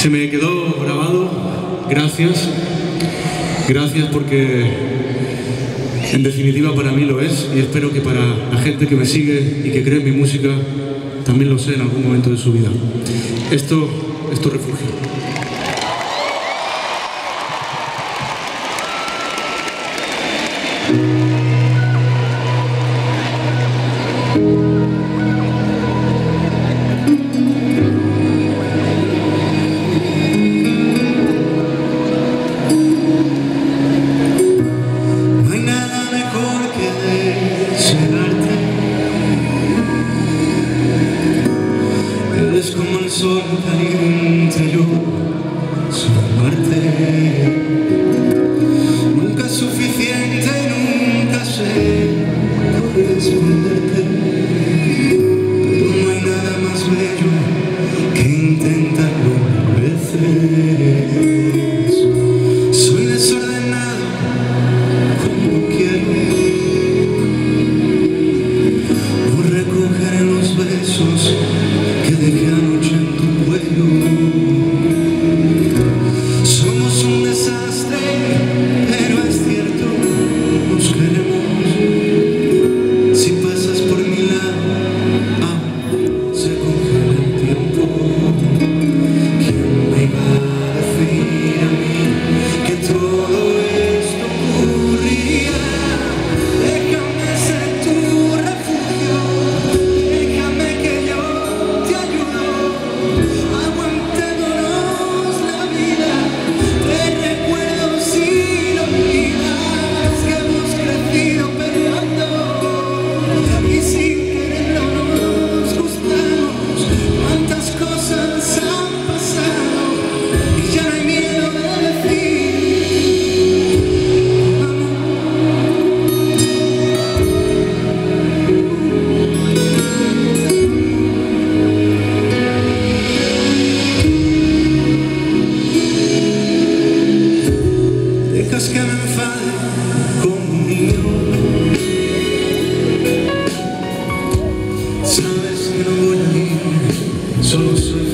Se me quedó grabado, gracias, gracias porque en definitiva para mí lo es y espero que para la gente que me sigue y que cree en mi música también lo sea en algún momento de su vida. Esto, esto es refugio. Sol caliente, yo soy Marte. Nunca es suficiente, nunca sé corresponderte. No hay nada más bello que intentarlo mil veces. Soy desordenado como quiero por recoger los besos que me enfade conmigo. Sabes que no voy a ir, solo soy